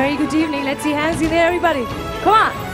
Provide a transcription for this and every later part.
very good evening. Let's see hands in there, everybody. Come on.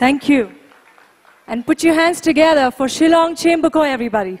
Thank you. And put your hands together for Shillong Chamberkoi, everybody.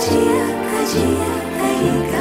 acıya acıya kayık